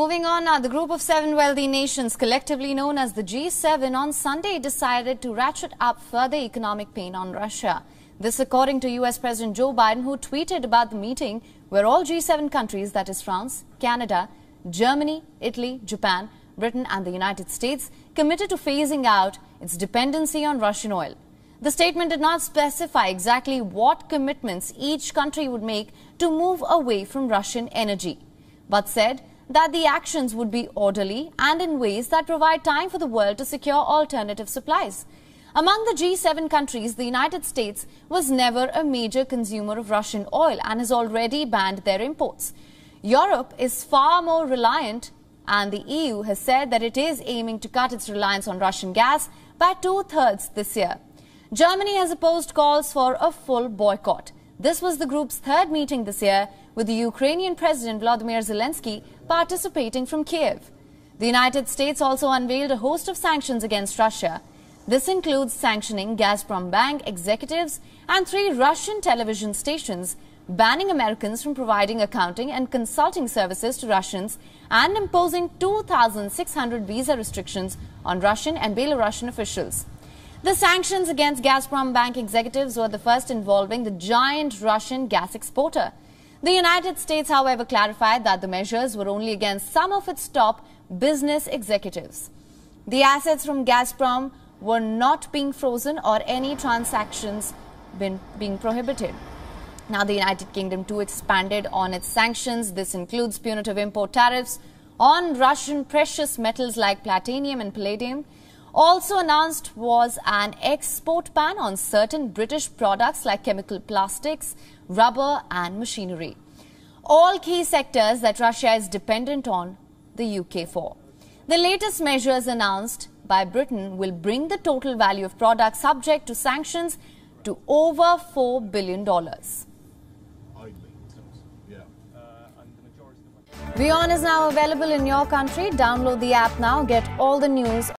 Moving on now, the group of seven wealthy nations, collectively known as the G7, on Sunday decided to ratchet up further economic pain on Russia. This according to US President Joe Biden, who tweeted about the meeting where all G7 countries, that is France, Canada, Germany, Italy, Japan, Britain and the United States, committed to phasing out its dependency on Russian oil. The statement did not specify exactly what commitments each country would make to move away from Russian energy, but said that the actions would be orderly and in ways that provide time for the world to secure alternative supplies. Among the G7 countries, the United States was never a major consumer of Russian oil and has already banned their imports. Europe is far more reliant and the EU has said that it is aiming to cut its reliance on Russian gas by two-thirds this year. Germany has opposed calls for a full boycott. This was the group's third meeting this year, with the Ukrainian President Vladimir Zelensky participating from Kiev. The United States also unveiled a host of sanctions against Russia. This includes sanctioning Gazprom Bank executives and three Russian television stations, banning Americans from providing accounting and consulting services to Russians, and imposing 2,600 visa restrictions on Russian and Belarusian officials. The sanctions against Gazprom Bank executives were the first involving the giant Russian gas exporter. The United States, however, clarified that the measures were only against some of its top business executives. The assets from Gazprom were not being frozen or any transactions been, being prohibited. Now, the United Kingdom too expanded on its sanctions. This includes punitive import tariffs on Russian precious metals like platinum and palladium. Also announced was an export ban on certain British products like chemical plastics, rubber and machinery. All key sectors that Russia is dependent on the UK for. The latest measures announced by Britain will bring the total value of products subject to sanctions to over $4 billion. WION is now available in your country. Download the app now. Get all the news